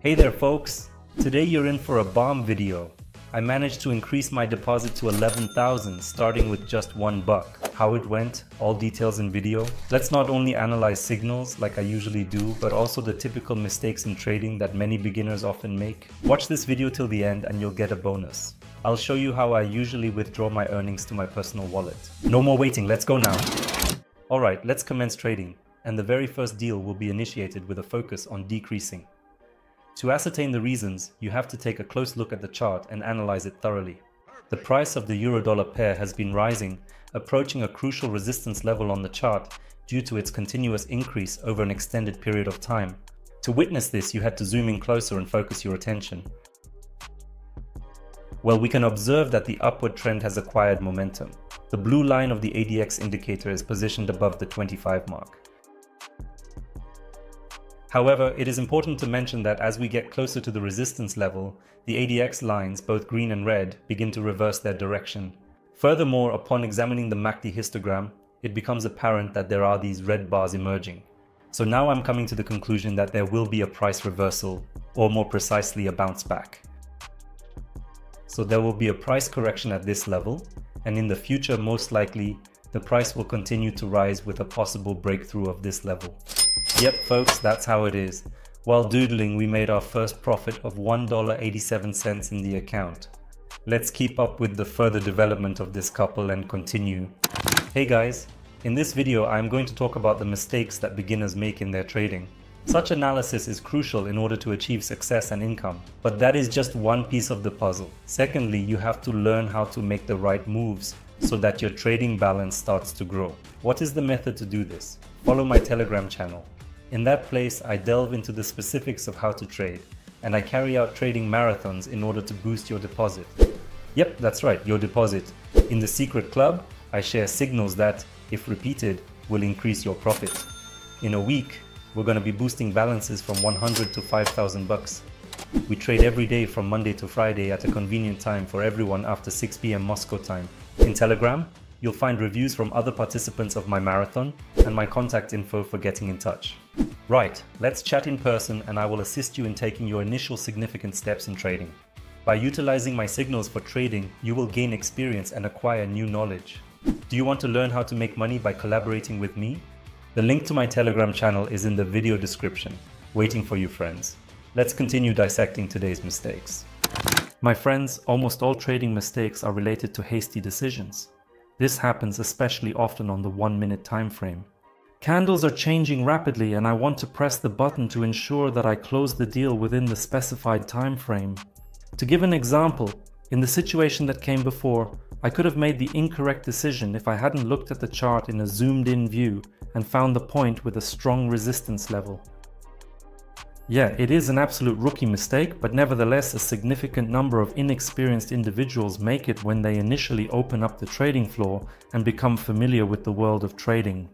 Hey there folks! Today you're in for a bomb video. I managed to increase my deposit to 11,000 starting with just one buck. How it went, all details in video. Let's not only analyze signals like I usually do, but also the typical mistakes in trading that many beginners often make. Watch this video till the end and you'll get a bonus. I'll show you how I usually withdraw my earnings to my personal wallet. No more waiting, let's go now. Alright, let's commence trading, and the very first deal will be initiated with a focus on decreasing. To ascertain the reasons, you have to take a close look at the chart and analyze it thoroughly. The price of the euro-dollar pair has been rising, approaching a crucial resistance level on the chart due to its continuous increase over an extended period of time. To witness this, you had to zoom in closer and focus your attention. Well, we can observe that the upward trend has acquired momentum. The blue line of the ADX indicator is positioned above the 25 mark. However, it is important to mention that as we get closer to the resistance level, the ADX lines, both green and red, begin to reverse their direction. Furthermore, upon examining the MACD histogram, it becomes apparent that there are these red bars emerging. So now I'm coming to the conclusion that there will be a price reversal, or more precisely a bounce back. So there will be a price correction at this level, and in the future most likely, the price will continue to rise with a possible breakthrough of this level. Yep, folks, that's how it is. While doodling, we made our first profit of $1.87 in the account. Let's keep up with the further development of this couple and continue. Hey guys, in this video I'm going to talk about the mistakes that beginners make in their trading. Such analysis is crucial in order to achieve success and income, but that is just one piece of the puzzle. Secondly, you have to learn how to make the right moves so that your trading balance starts to grow. What is the method to do this? Follow my Telegram channel. In that place, I delve into the specifics of how to trade, and I carry out trading marathons in order to boost your deposit. Yep, that's right, your deposit. In the secret club, I share signals that, if repeated, will increase your profit. In a week, we're going to be boosting balances from 100 to 5000 bucks. We trade every day from Monday to Friday at a convenient time for everyone after 6 pm Moscow time. In Telegram, You'll find reviews from other participants of my marathon and my contact info for getting in touch. Right, let's chat in person and I will assist you in taking your initial significant steps in trading. By utilizing my signals for trading, you will gain experience and acquire new knowledge. Do you want to learn how to make money by collaborating with me? The link to my Telegram channel is in the video description, waiting for you friends. Let's continue dissecting today's mistakes. My friends, almost all trading mistakes are related to hasty decisions. This happens especially often on the 1 minute time frame. Candles are changing rapidly and I want to press the button to ensure that I close the deal within the specified time frame. To give an example, in the situation that came before, I could have made the incorrect decision if I hadn't looked at the chart in a zoomed in view and found the point with a strong resistance level. Yeah, it is an absolute rookie mistake, but nevertheless a significant number of inexperienced individuals make it when they initially open up the trading floor and become familiar with the world of trading.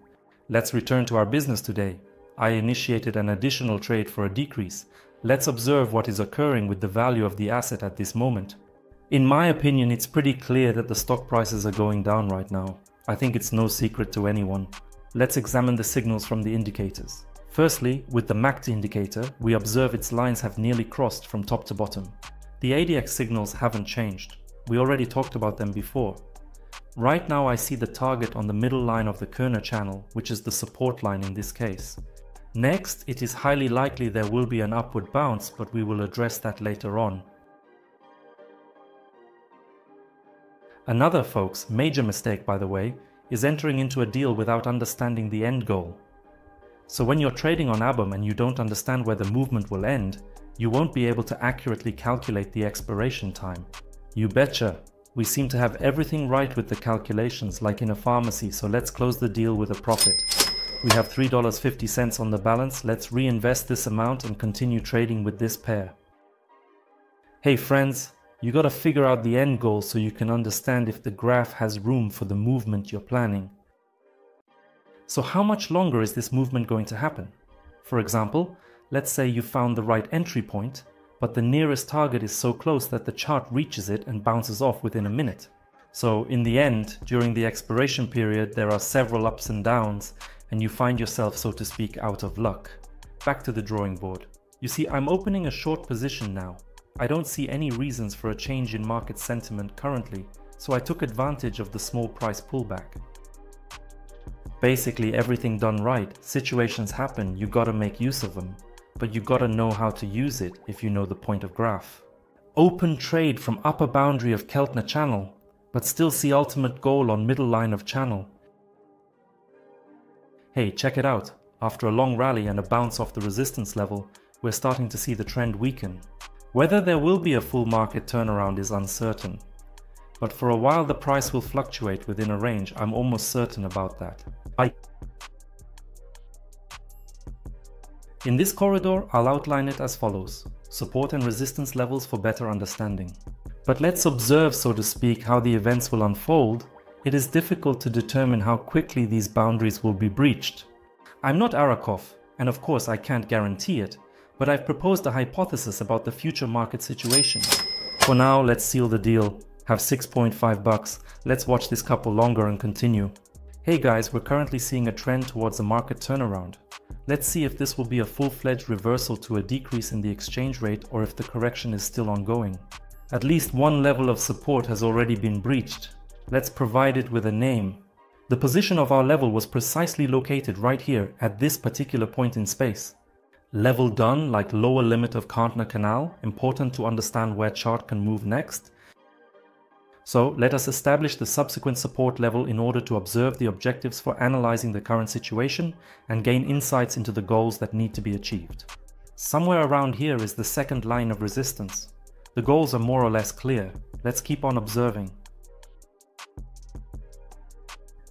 Let's return to our business today. I initiated an additional trade for a decrease. Let's observe what is occurring with the value of the asset at this moment. In my opinion, it's pretty clear that the stock prices are going down right now. I think it's no secret to anyone. Let's examine the signals from the indicators. Firstly, with the MACD indicator, we observe its lines have nearly crossed from top to bottom. The ADX signals haven't changed. We already talked about them before. Right now I see the target on the middle line of the Keltner channel, which is the support line in this case. Next, it is highly likely there will be an upward bounce, but we will address that later on. Another, folks, major mistake by the way, is entering into a deal without understanding the end goal. So when you're trading on ABUM and you don't understand where the movement will end, you won't be able to accurately calculate the expiration time. You betcha. We seem to have everything right with the calculations like in a pharmacy, so let's close the deal with a profit. We have $3.50 on the balance, let's reinvest this amount and continue trading with this pair. Hey friends, you gotta figure out the end goal so you can understand if the graph has room for the movement you're planning. So how much longer is this movement going to happen? For example, let's say you found the right entry point, but the nearest target is so close that the chart reaches it and bounces off within a minute. So in the end, during the expiration period, there are several ups and downs, and you find yourself, so to speak, out of luck. Back to the drawing board. You see, I'm opening a short position now. I don't see any reasons for a change in market sentiment currently, so I took advantage of the small price pullback. Basically everything done right, situations happen, you gotta make use of them, but you gotta know how to use it if you know the point of graph. Open trade from upper boundary of Keltner channel, but still see ultimate goal on middle line of channel. Hey, check it out. After a long rally and a bounce off the resistance level, we're starting to see the trend weaken. Whether there will be a full market turnaround is uncertain, but for a while the price will fluctuate within a range, I'm almost certain about that. In this corridor, I'll outline it as follows. Support and resistance levels for better understanding. But let's observe, so to speak, how the events will unfold. It is difficult to determine how quickly these boundaries will be breached. I'm not Arakov, and of course I can't guarantee it, but I've proposed a hypothesis about the future market situation. For now, let's seal the deal have 6.5 bucks. Let's watch this couple longer and continue. Hey guys, we're currently seeing a trend towards a market turnaround. Let's see if this will be a full-fledged reversal to a decrease in the exchange rate or if the correction is still ongoing. At least one level of support has already been breached. Let's provide it with a name. The position of our level was precisely located right here at this particular point in space. Level done like lower limit of Keltner canal, important to understand where chart can move next, so let us establish the subsequent support level in order to observe the objectives for analyzing the current situation and gain insights into the goals that need to be achieved. Somewhere around here is the second line of resistance. The goals are more or less clear. Let's keep on observing.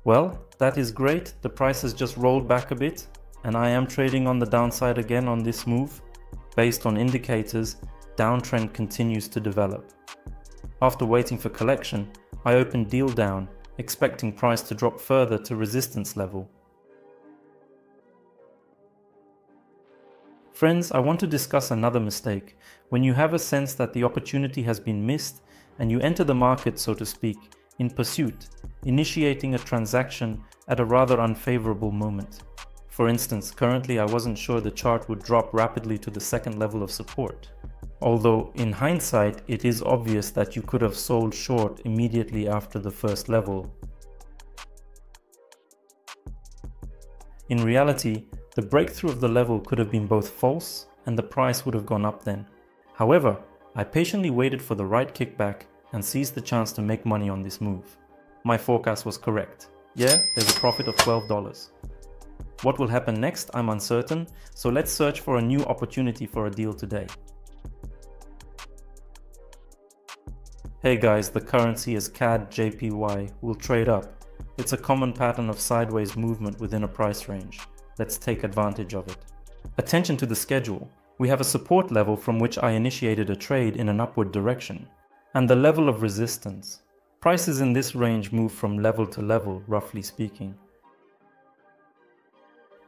Well, that is great. The price has just rolled back a bit and I am trading on the downside again on this move. Based on indicators, downtrend continues to develop. After waiting for collection, I opened deal down, expecting price to drop further to resistance level. Friends, I want to discuss another mistake. When you have a sense that the opportunity has been missed and you enter the market, so to speak, in pursuit, initiating a transaction at a rather unfavorable moment. For instance, currently I wasn't sure the chart would drop rapidly to the second level of support although in hindsight it is obvious that you could have sold short immediately after the first level. In reality, the breakthrough of the level could have been both false and the price would have gone up then. However, I patiently waited for the right kickback and seized the chance to make money on this move. My forecast was correct. Yeah, there's a profit of $12. What will happen next, I'm uncertain, so let's search for a new opportunity for a deal today. Hey guys, the currency is CAD JPY. We'll trade up. It's a common pattern of sideways movement within a price range. Let's take advantage of it. Attention to the schedule. We have a support level from which I initiated a trade in an upward direction. And the level of resistance. Prices in this range move from level to level, roughly speaking.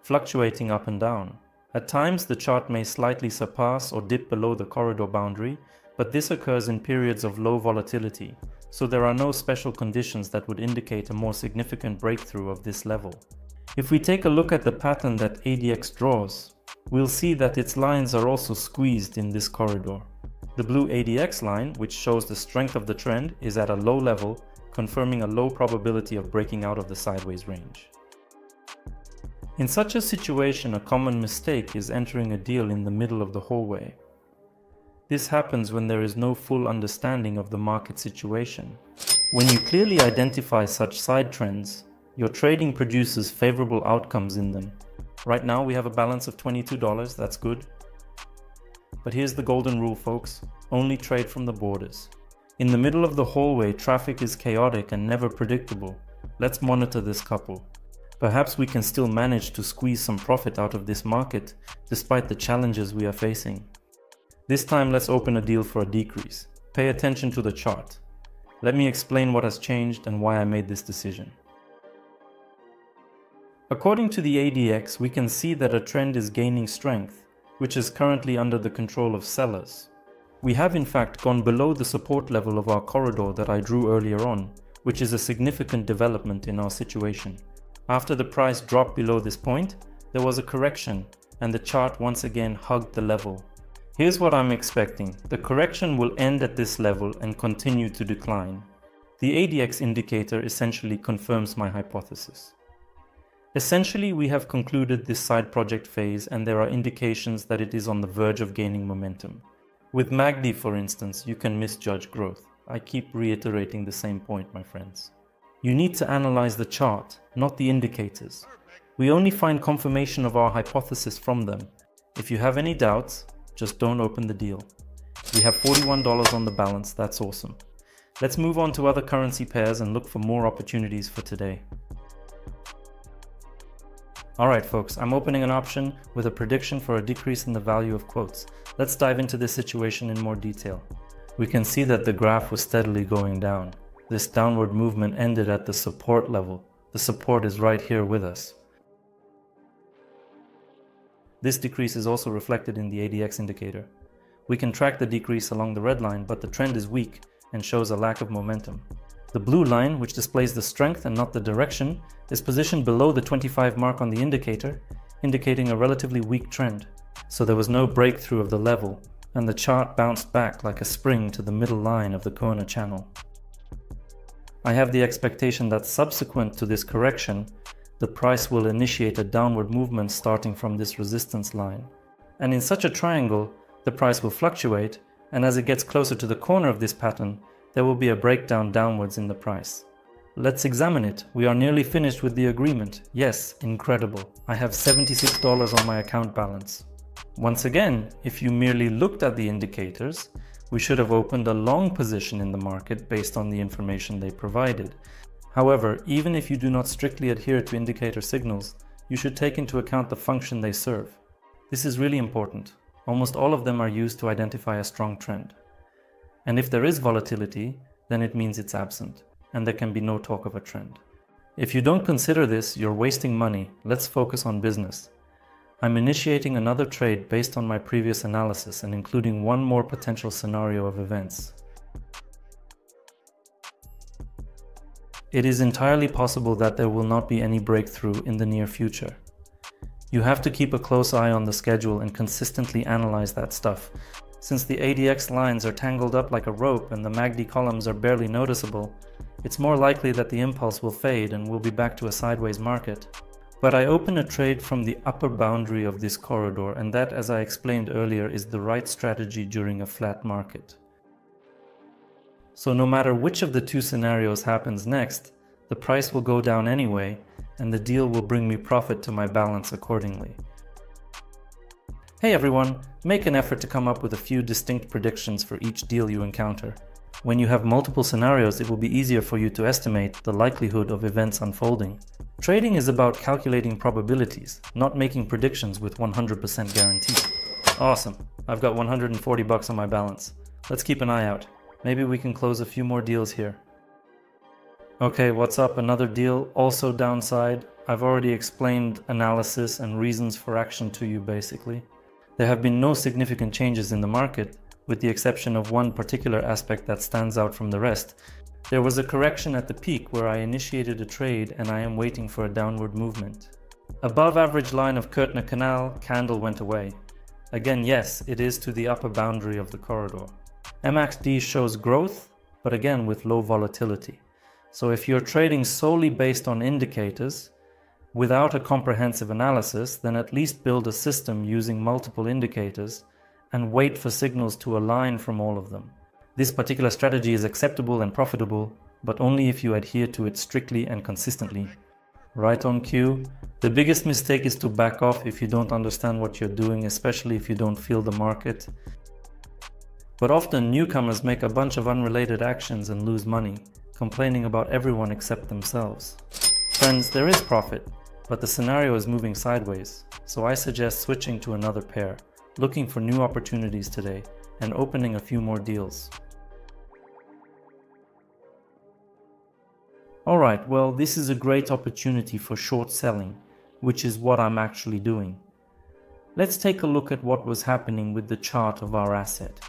Fluctuating up and down. At times, the chart may slightly surpass or dip below the corridor boundary, but this occurs in periods of low volatility, so there are no special conditions that would indicate a more significant breakthrough of this level. If we take a look at the pattern that ADX draws, we'll see that its lines are also squeezed in this corridor. The blue ADX line, which shows the strength of the trend, is at a low level, confirming a low probability of breaking out of the sideways range. In such a situation, a common mistake is entering a deal in the middle of the hallway. This happens when there is no full understanding of the market situation. When you clearly identify such side trends, your trading produces favorable outcomes in them. Right now we have a balance of $22, that's good. But here's the golden rule folks, only trade from the borders. In the middle of the hallway, traffic is chaotic and never predictable. Let's monitor this couple. Perhaps we can still manage to squeeze some profit out of this market despite the challenges we are facing. This time let's open a deal for a decrease. Pay attention to the chart. Let me explain what has changed and why I made this decision. According to the ADX, we can see that a trend is gaining strength, which is currently under the control of sellers. We have in fact gone below the support level of our corridor that I drew earlier on, which is a significant development in our situation. After the price dropped below this point, there was a correction and the chart once again hugged the level Here's what I'm expecting. The correction will end at this level and continue to decline. The ADX indicator essentially confirms my hypothesis. Essentially, we have concluded this side project phase and there are indications that it is on the verge of gaining momentum. With MACD, for instance, you can misjudge growth. I keep reiterating the same point, my friends. You need to analyze the chart, not the indicators. We only find confirmation of our hypothesis from them. If you have any doubts, just don't open the deal. We have $41 on the balance, that's awesome. Let's move on to other currency pairs and look for more opportunities for today. Alright folks, I'm opening an option with a prediction for a decrease in the value of quotes. Let's dive into this situation in more detail. We can see that the graph was steadily going down. This downward movement ended at the support level. The support is right here with us. This decrease is also reflected in the ADX indicator. We can track the decrease along the red line, but the trend is weak and shows a lack of momentum. The blue line, which displays the strength and not the direction, is positioned below the 25 mark on the indicator, indicating a relatively weak trend. So there was no breakthrough of the level, and the chart bounced back like a spring to the middle line of the Keltner channel. I have the expectation that subsequent to this correction, the price will initiate a downward movement starting from this resistance line. And in such a triangle, the price will fluctuate, and as it gets closer to the corner of this pattern, there will be a breakdown downwards in the price. Let's examine it. We are nearly finished with the agreement. Yes, incredible. I have $76 on my account balance. Once again, if you merely looked at the indicators, we should have opened a long position in the market based on the information they provided. However, even if you do not strictly adhere to indicator signals, you should take into account the function they serve. This is really important. Almost all of them are used to identify a strong trend. And if there is volatility, then it means it's absent, and there can be no talk of a trend. If you don't consider this, you're wasting money. Let's focus on business. I'm initiating another trade based on my previous analysis and including one more potential scenario of events. It is entirely possible that there will not be any breakthrough in the near future. You have to keep a close eye on the schedule and consistently analyze that stuff. Since the ADX lines are tangled up like a rope and the MACD columns are barely noticeable, it's more likely that the impulse will fade and we'll be back to a sideways market. But I open a trade from the upper boundary of this corridor and that, as I explained earlier, is the right strategy during a flat market. So no matter which of the two scenarios happens next, the price will go down anyway, and the deal will bring me profit to my balance accordingly. Hey everyone, make an effort to come up with a few distinct predictions for each deal you encounter. When you have multiple scenarios, it will be easier for you to estimate the likelihood of events unfolding. Trading is about calculating probabilities, not making predictions with 100% guarantee. Awesome, I've got 140 bucks on my balance. Let's keep an eye out. Maybe we can close a few more deals here. Okay, what's up? Another deal, also downside. I've already explained analysis and reasons for action to you basically. There have been no significant changes in the market, with the exception of one particular aspect that stands out from the rest. There was a correction at the peak where I initiated a trade and I am waiting for a downward movement. Above average line of Keltner Canal, candle went away. Again, yes, it is to the upper boundary of the corridor. MACD shows growth, but again with low volatility. So if you're trading solely based on indicators, without a comprehensive analysis, then at least build a system using multiple indicators and wait for signals to align from all of them. This particular strategy is acceptable and profitable, but only if you adhere to it strictly and consistently. Right on cue. The biggest mistake is to back off if you don't understand what you're doing, especially if you don't feel the market. But often newcomers make a bunch of unrelated actions and lose money, complaining about everyone except themselves. Friends, there is profit, but the scenario is moving sideways, so I suggest switching to another pair, looking for new opportunities today, and opening a few more deals. Alright, well this is a great opportunity for short selling, which is what I'm actually doing. Let's take a look at what was happening with the chart of our asset.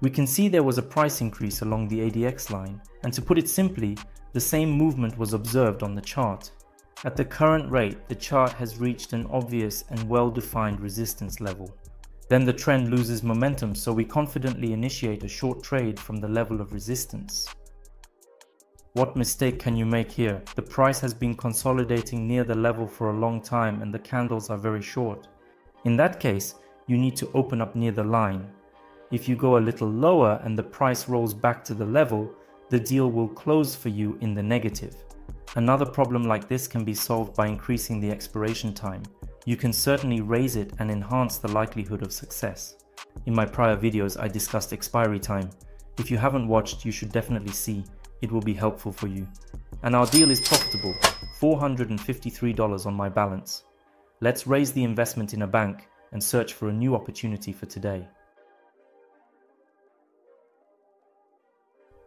We can see there was a price increase along the ADX line, and to put it simply, the same movement was observed on the chart. At the current rate, the chart has reached an obvious and well-defined resistance level. Then the trend loses momentum, so we confidently initiate a short trade from the level of resistance. What mistake can you make here? The price has been consolidating near the level for a long time and the candles are very short. In that case, you need to open up near the line. If you go a little lower and the price rolls back to the level, the deal will close for you in the negative. Another problem like this can be solved by increasing the expiration time. You can certainly raise it and enhance the likelihood of success. In my prior videos I discussed expiry time. If you haven't watched you should definitely see, it will be helpful for you. And our deal is profitable, $453 on my balance. Let's raise the investment in a bank and search for a new opportunity for today.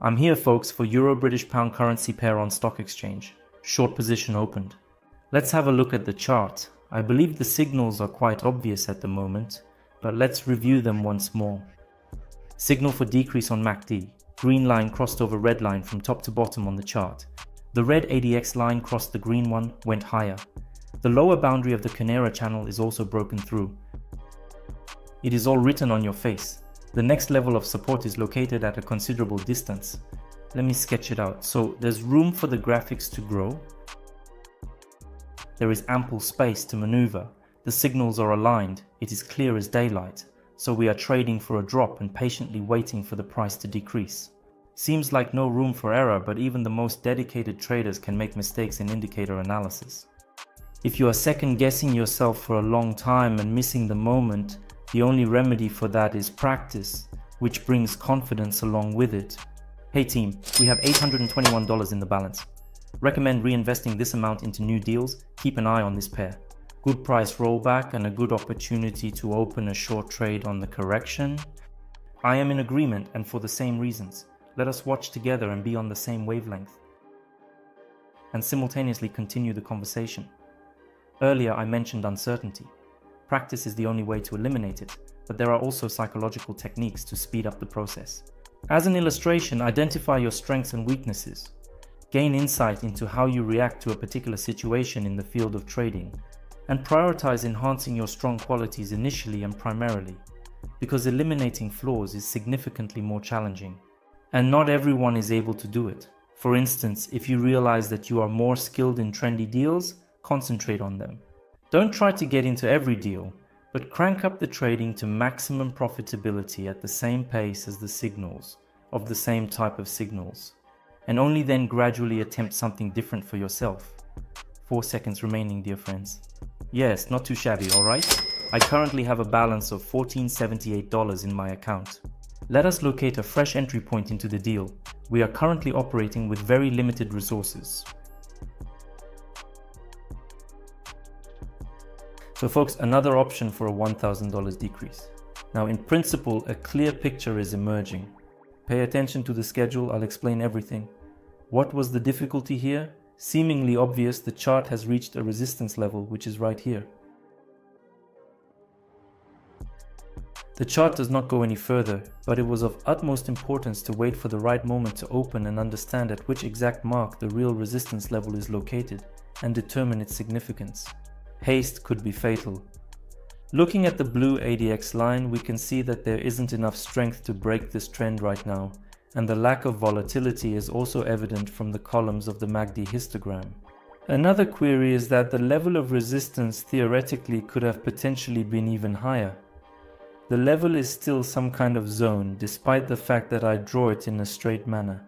I'm here folks for Euro British Pound currency pair on stock exchange. Short position opened. Let's have a look at the chart. I believe the signals are quite obvious at the moment, but let's review them once more. Signal for decrease on MACD. Green line crossed over red line from top to bottom on the chart. The red ADX line crossed the green one, went higher. The lower boundary of the Keltner channel is also broken through. It is all written on your face. The next level of support is located at a considerable distance. Let me sketch it out. So there's room for the graphics to grow. There is ample space to maneuver. The signals are aligned. It is clear as daylight. So we are trading for a drop and patiently waiting for the price to decrease. Seems like no room for error, but even the most dedicated traders can make mistakes in indicator analysis. If you are second guessing yourself for a long time and missing the moment, the only remedy for that is practice, which brings confidence along with it. Hey team, we have $821 in the balance. Recommend reinvesting this amount into new deals. Keep an eye on this pair. Good price rollback and a good opportunity to open a short trade on the correction. I am in agreement and for the same reasons. Let us watch together and be on the same wavelength. And simultaneously continue the conversation. Earlier I mentioned uncertainty. Practice is the only way to eliminate it, but there are also psychological techniques to speed up the process. As an illustration, identify your strengths and weaknesses. Gain insight into how you react to a particular situation in the field of trading, and prioritize enhancing your strong qualities initially and primarily, because eliminating flaws is significantly more challenging. And not everyone is able to do it. For instance, if you realize that you are more skilled in trendy deals, concentrate on them. Don't try to get into every deal, but crank up the trading to maximum profitability at the same pace as the signals of the same type of signals, and only then gradually attempt something different for yourself. 4 seconds remaining, dear friends. Yes, not too shabby, alright? I currently have a balance of $1478 in my account. Let us locate a fresh entry point into the deal. We are currently operating with very limited resources. So folks, another option for a $1,000 decrease. Now in principle, a clear picture is emerging. Pay attention to the schedule, I'll explain everything. What was the difficulty here? Seemingly obvious, the chart has reached a resistance level, which is right here. The chart does not go any further, but it was of utmost importance to wait for the right moment to open and understand at which exact mark the real resistance level is located and determine its significance haste could be fatal. Looking at the blue ADX line, we can see that there isn't enough strength to break this trend right now, and the lack of volatility is also evident from the columns of the MACD histogram. Another query is that the level of resistance theoretically could have potentially been even higher. The level is still some kind of zone, despite the fact that I draw it in a straight manner.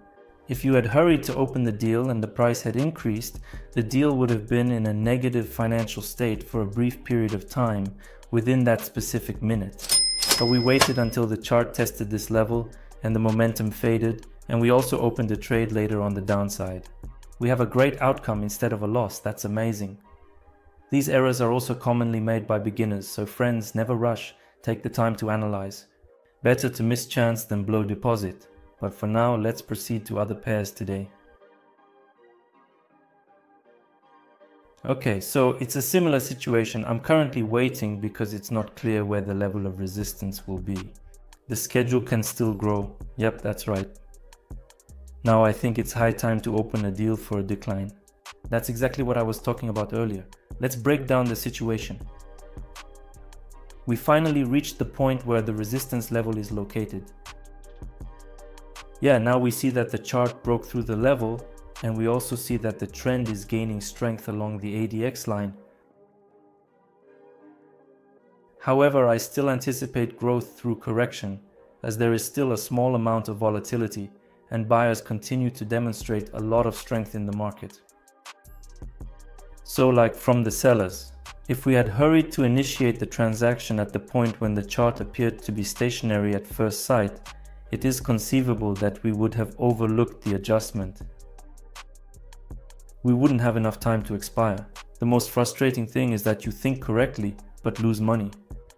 If you had hurried to open the deal and the price had increased, the deal would have been in a negative financial state for a brief period of time within that specific minute. But we waited until the chart tested this level and the momentum faded, and we also opened a trade later on the downside. We have a great outcome instead of a loss, that's amazing. These errors are also commonly made by beginners, so friends, never rush, take the time to analyze. Better to miss chance than blow deposit. But for now, let's proceed to other pairs today. Okay, so it's a similar situation. I'm currently waiting because it's not clear where the level of resistance will be. The schedule can still grow. Yep, that's right. Now I think it's high time to open a deal for a decline. That's exactly what I was talking about earlier. Let's break down the situation. We finally reached the point where the resistance level is located. Yeah, now we see that the chart broke through the level and we also see that the trend is gaining strength along the ADX line. However, I still anticipate growth through correction as there is still a small amount of volatility and buyers continue to demonstrate a lot of strength in the market. So like from the sellers, if we had hurried to initiate the transaction at the point when the chart appeared to be stationary at first sight, it is conceivable that we would have overlooked the adjustment. We wouldn't have enough time to expire. The most frustrating thing is that you think correctly but lose money.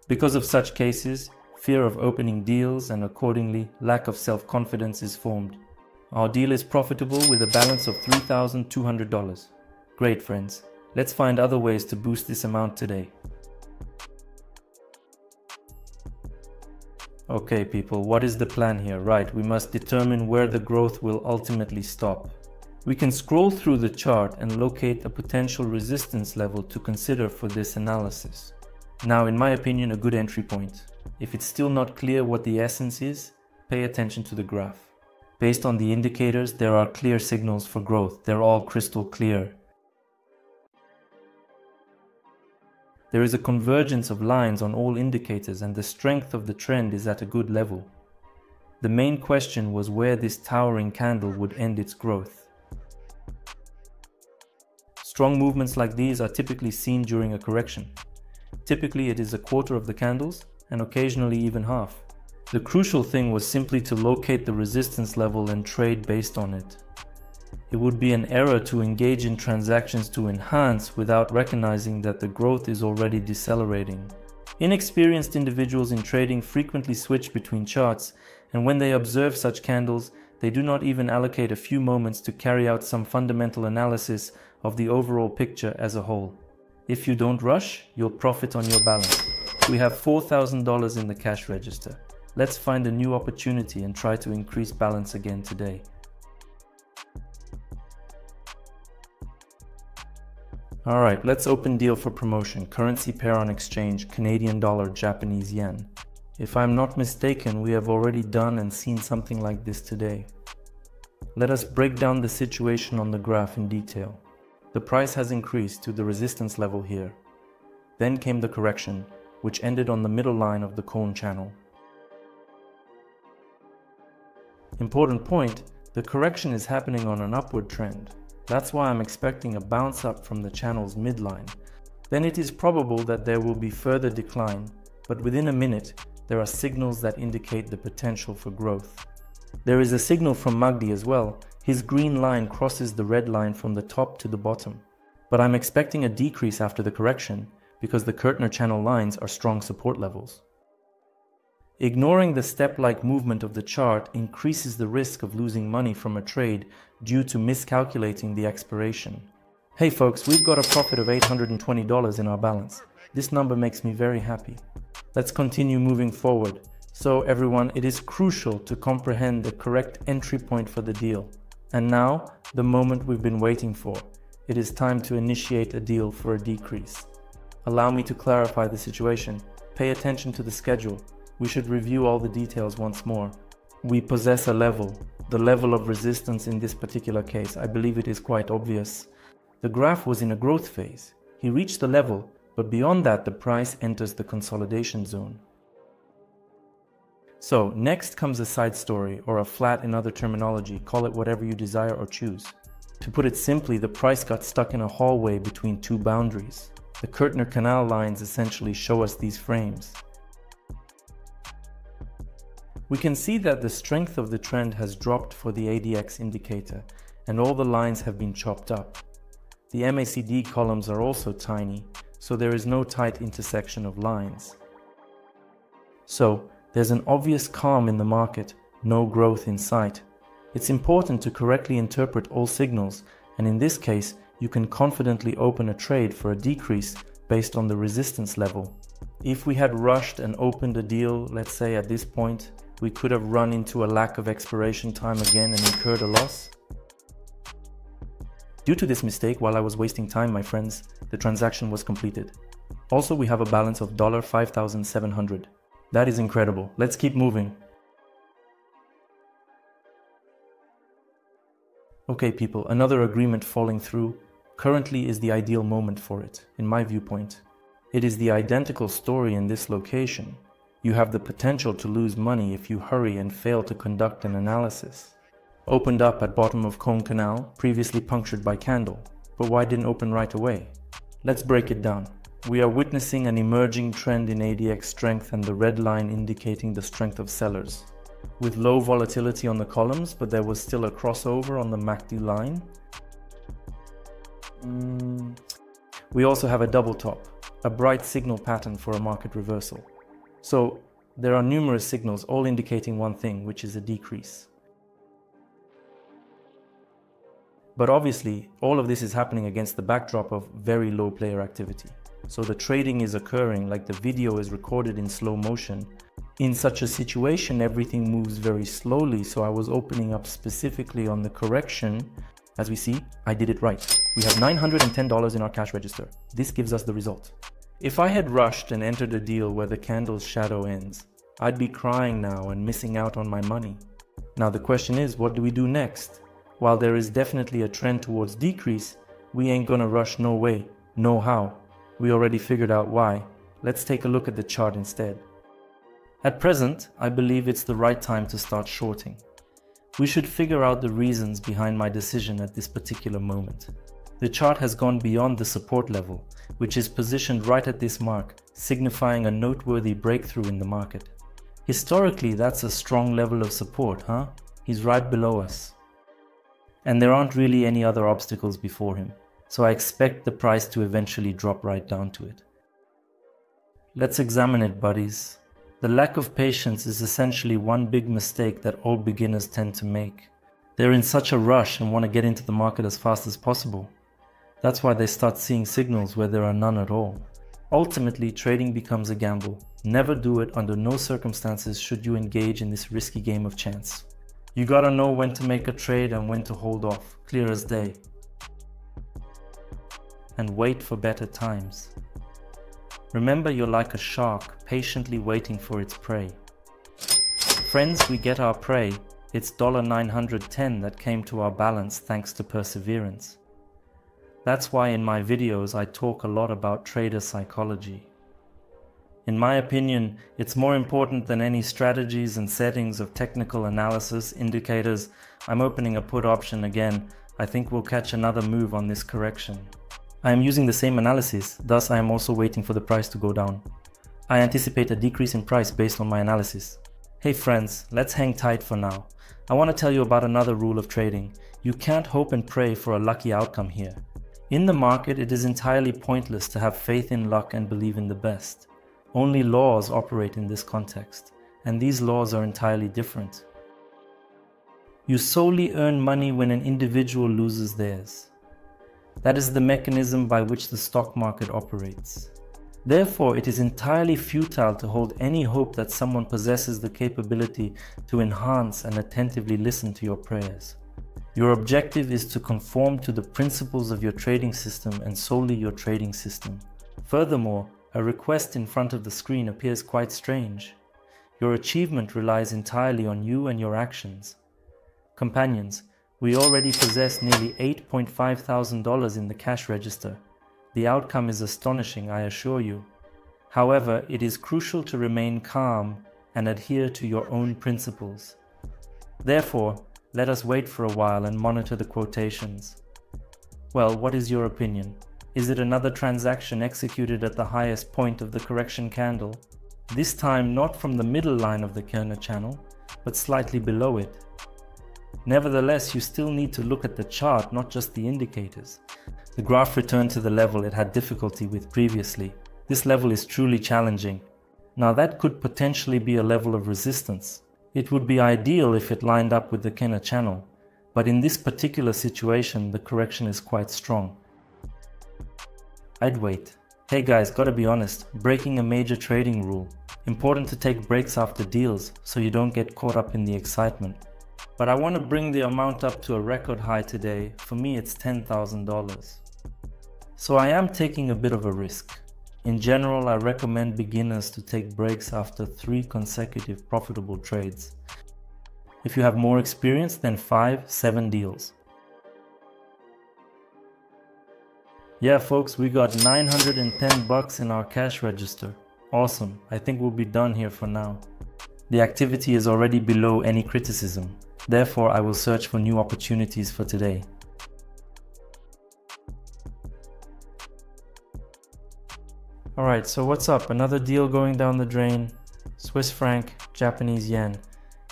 Because of such cases, fear of opening deals and accordingly lack of self-confidence is formed. Our deal is profitable with a balance of $3,200. Great friends. Let's find other ways to boost this amount today. Okay people, what is the plan here? Right, we must determine where the growth will ultimately stop. We can scroll through the chart and locate a potential resistance level to consider for this analysis. Now, in my opinion, a good entry point. If it's still not clear what the essence is, pay attention to the graph. Based on the indicators, there are clear signals for growth. They're all crystal clear. There is a convergence of lines on all indicators and the strength of the trend is at a good level. The main question was where this towering candle would end its growth. Strong movements like these are typically seen during a correction. Typically it is a quarter of the candles and occasionally even half. The crucial thing was simply to locate the resistance level and trade based on it. It would be an error to engage in transactions to enhance without recognizing that the growth is already decelerating. Inexperienced individuals in trading frequently switch between charts, and when they observe such candles, they do not even allocate a few moments to carry out some fundamental analysis of the overall picture as a whole. If you don't rush, you'll profit on your balance. We have $4,000 in the cash register. Let's find a new opportunity and try to increase balance again today. Alright, let's open deal for promotion. Currency pair on exchange, Canadian dollar, Japanese yen. If I'm not mistaken, we have already done and seen something like this today. Let us break down the situation on the graph in detail. The price has increased to the resistance level here. Then came the correction, which ended on the middle line of the cone channel. Important point, the correction is happening on an upward trend. That's why I'm expecting a bounce up from the channel's midline. Then it is probable that there will be further decline, but within a minute, there are signals that indicate the potential for growth. There is a signal from MACD as well. His green line crosses the red line from the top to the bottom. But I'm expecting a decrease after the correction because the Keltner channel lines are strong support levels. Ignoring the step-like movement of the chart increases the risk of losing money from a trade due to miscalculating the expiration. Hey folks, we've got a profit of $820 in our balance. This number makes me very happy. Let's continue moving forward. So everyone, it is crucial to comprehend the correct entry point for the deal. And now, the moment we've been waiting for. It is time to initiate a deal for a decrease. Allow me to clarify the situation. Pay attention to the schedule we should review all the details once more. We possess a level, the level of resistance in this particular case. I believe it is quite obvious. The graph was in a growth phase. He reached the level, but beyond that the price enters the consolidation zone. So next comes a side story or a flat in other terminology, call it whatever you desire or choose. To put it simply, the price got stuck in a hallway between two boundaries. The Keltner canal lines essentially show us these frames. We can see that the strength of the trend has dropped for the ADX indicator and all the lines have been chopped up. The MACD columns are also tiny, so there is no tight intersection of lines. So, there's an obvious calm in the market, no growth in sight. It's important to correctly interpret all signals, and in this case, you can confidently open a trade for a decrease based on the resistance level. If we had rushed and opened a deal, let's say at this point, we could have run into a lack of expiration time again and incurred a loss? Due to this mistake, while I was wasting time, my friends, the transaction was completed. Also, we have a balance of 5,700. That is incredible. Let's keep moving. Okay, people, another agreement falling through currently is the ideal moment for it, in my viewpoint. It is the identical story in this location. You have the potential to lose money if you hurry and fail to conduct an analysis. Opened up at bottom of cone canal, previously punctured by candle. But why didn't open right away? Let's break it down. We are witnessing an emerging trend in ADX strength and the red line indicating the strength of sellers. With low volatility on the columns, but there was still a crossover on the MACD line. Mm. We also have a double top, a bright signal pattern for a market reversal. So there are numerous signals all indicating one thing, which is a decrease. But obviously, all of this is happening against the backdrop of very low player activity. So the trading is occurring like the video is recorded in slow motion. In such a situation, everything moves very slowly. So I was opening up specifically on the correction. As we see, I did it right. We have $910 in our cash register. This gives us the result. If I had rushed and entered a deal where the candle's shadow ends, I'd be crying now and missing out on my money. Now the question is, what do we do next? While there is definitely a trend towards decrease, we ain't gonna rush no way, no how. We already figured out why. Let's take a look at the chart instead. At present, I believe it's the right time to start shorting. We should figure out the reasons behind my decision at this particular moment. The chart has gone beyond the support level, which is positioned right at this mark, signifying a noteworthy breakthrough in the market. Historically, that's a strong level of support, huh? He's right below us. And there aren't really any other obstacles before him so I expect the price to eventually drop right down to it. Let's examine it, buddies. The lack of patience is essentially one big mistake that all beginners tend to make. They're in such a rush and want to get into the market as fast as possible. That's why they start seeing signals where there are none at all. Ultimately, trading becomes a gamble. Never do it under no circumstances should you engage in this risky game of chance. You gotta know when to make a trade and when to hold off, clear as day and wait for better times. Remember, you're like a shark patiently waiting for its prey. Friends, we get our prey. It's $910 that came to our balance thanks to perseverance. That's why in my videos I talk a lot about trader psychology. In my opinion, it's more important than any strategies and settings of technical analysis indicators. I'm opening a put option again. I think we'll catch another move on this correction. I am using the same analysis, thus I am also waiting for the price to go down. I anticipate a decrease in price based on my analysis. Hey friends, let's hang tight for now. I want to tell you about another rule of trading. You can't hope and pray for a lucky outcome here. In the market, it is entirely pointless to have faith in luck and believe in the best. Only laws operate in this context, and these laws are entirely different. You solely earn money when an individual loses theirs. That is the mechanism by which the stock market operates. Therefore, it is entirely futile to hold any hope that someone possesses the capability to enhance and attentively listen to your prayers. Your objective is to conform to the principles of your trading system and solely your trading system. Furthermore, a request in front of the screen appears quite strange. Your achievement relies entirely on you and your actions. Companions, we already possess nearly $8.5 thousand in the cash register. The outcome is astonishing, I assure you. However, it is crucial to remain calm and adhere to your own principles. Therefore, let us wait for a while and monitor the quotations. Well, what is your opinion? Is it another transaction executed at the highest point of the correction candle? This time not from the middle line of the Keltner channel, but slightly below it. Nevertheless, you still need to look at the chart, not just the indicators. The graph returned to the level it had difficulty with previously. This level is truly challenging. Now that could potentially be a level of resistance. It would be ideal if it lined up with the Keltner channel, but in this particular situation the correction is quite strong. I'd wait. Hey guys, gotta be honest, breaking a major trading rule. Important to take breaks after deals so you don't get caught up in the excitement. But I want to bring the amount up to a record high today. For me, it's $10,000. So I am taking a bit of a risk. In general, I recommend beginners to take breaks after three consecutive profitable trades. If you have more experience, then 5 7 deals. Yeah, folks, we got 910 bucks in our cash register. Awesome. I think we'll be done here for now. The activity is already below any criticism. Therefore, I will search for new opportunities for today. Alright, so what's up? Another deal going down the drain. Swiss franc, Japanese yen.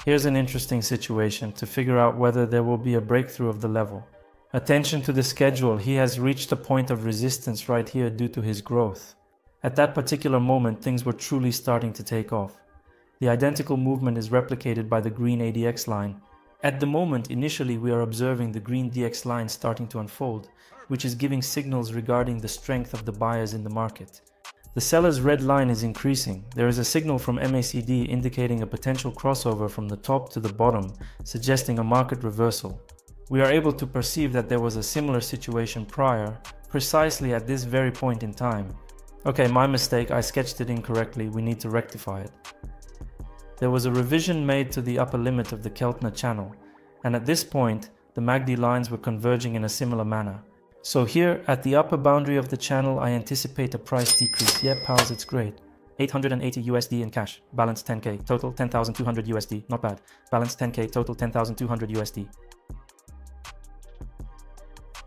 Here's an interesting situation to figure out whether there will be a breakthrough of the level. Attention to the schedule, he has reached a point of resistance right here due to his growth. At that particular moment, things were truly starting to take off. The identical movement is replicated by the green ADX line. At the moment, initially we are observing the green DX line starting to unfold, which is giving signals regarding the strength of the buyers in the market. The seller's red line is increasing. There is a signal from MACD indicating a potential crossover from the top to the bottom, suggesting a market reversal. We are able to perceive that there was a similar situation prior, precisely at this very point in time. Okay, my mistake, I sketched it incorrectly, we need to rectify it. There was a revision made to the upper limit of the Keltner channel, and at this point, the MACD lines were converging in a similar manner. So here at the upper boundary of the channel, I anticipate a price decrease. Yeah, pals, it's great. 880 USD in cash, balance 10k, total 10,200 USD, not bad. Balance 10k, total 10,200 USD.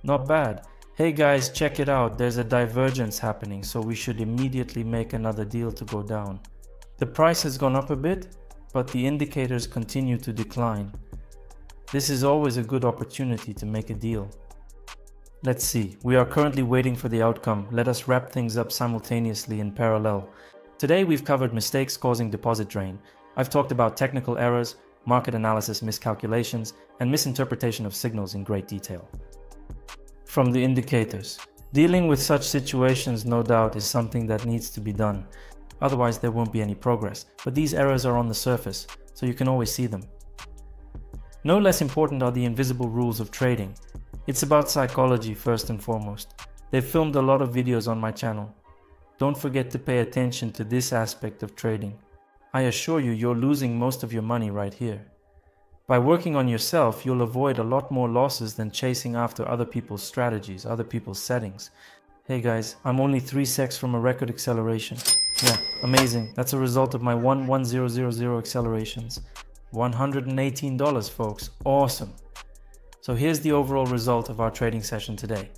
Not bad. Hey guys, check it out, there's a divergence happening, so we should immediately make another deal to go down. The price has gone up a bit, but the indicators continue to decline. This is always a good opportunity to make a deal. Let's see, we are currently waiting for the outcome. Let us wrap things up simultaneously in parallel. Today we've covered mistakes causing deposit drain. I've talked about technical errors, market analysis miscalculations, and misinterpretation of signals in great detail. From the indicators. Dealing with such situations, no doubt, is something that needs to be done. Otherwise, there won't be any progress. But these errors are on the surface, so you can always see them. No less important are the invisible rules of trading. It's about psychology first and foremost. They've filmed a lot of videos on my channel. Don't forget to pay attention to this aspect of trading. I assure you, you're losing most of your money right here. By working on yourself, you'll avoid a lot more losses than chasing after other people's strategies, other people's settings. Hey guys, I'm only 3 secs from a record acceleration. Yeah, amazing. That's a result of my 11000 accelerations. $118, folks. Awesome. So here's the overall result of our trading session today.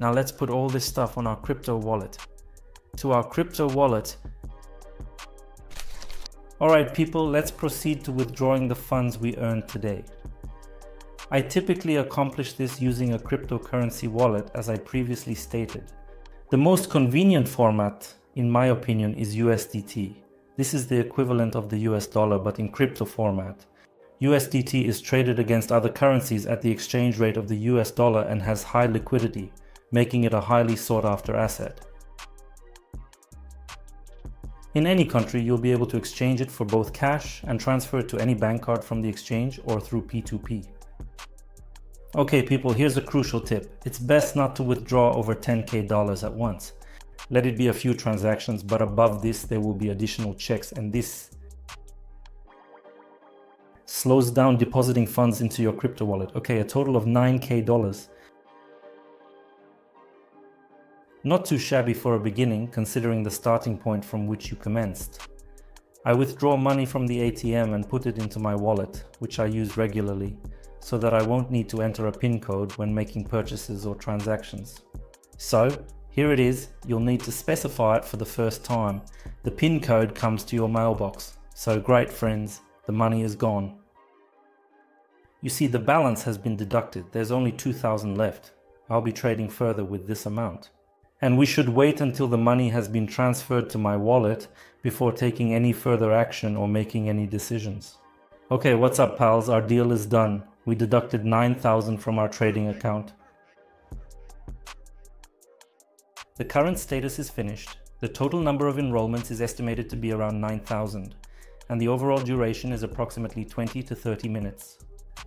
Now let's put all this stuff on our crypto wallet. To our crypto wallet. Alright people, let's proceed to withdrawing the funds we earned today. I typically accomplish this using a cryptocurrency wallet as I previously stated. The most convenient format, in my opinion, is USDT. This is the equivalent of the US dollar but in crypto format. USDT is traded against other currencies at the exchange rate of the US dollar and has high liquidity, making it a highly sought after asset. In any country, you'll be able to exchange it for both cash and transfer it to any bank card from the exchange or through P2P. Okay people, here's a crucial tip. It's best not to withdraw over 10k dollars at once. Let it be a few transactions, but above this there will be additional checks and this slows down depositing funds into your crypto wallet. Okay, a total of 9k dollars. Not too shabby for a beginning considering the starting point from which you commenced. I withdraw money from the ATM and put it into my wallet, which I use regularly, so that I won't need to enter a PIN code when making purchases or transactions. So, here it is, you'll need to specify it for the first time. The PIN code comes to your mailbox. So great friends, the money is gone. You see the balance has been deducted, there's only 2000 left. I'll be trading further with this amount. And we should wait until the money has been transferred to my wallet before taking any further action or making any decisions. Okay, what's up pals, our deal is done. We deducted 9000 from our trading account. The current status is finished. The total number of enrollments is estimated to be around 9000 and the overall duration is approximately 20 to 30 minutes.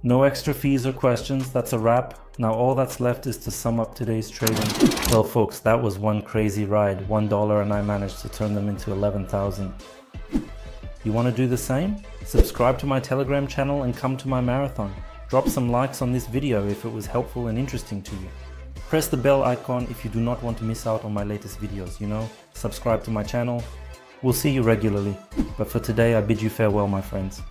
No extra fees or questions, that's a wrap. Now all that's left is to sum up today's trading. Well folks, that was one crazy ride. One dollar and I managed to turn them into 11,000. You want to do the same? Subscribe to my Telegram channel and come to my marathon. Drop some likes on this video if it was helpful and interesting to you. Press the bell icon if you do not want to miss out on my latest videos, you know? Subscribe to my channel. We'll see you regularly, but for today I bid you farewell my friends.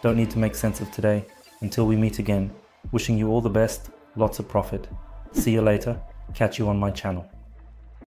Don't need to make sense of today. Until we meet again, wishing you all the best, lots of profit. See you later, catch you on my channel.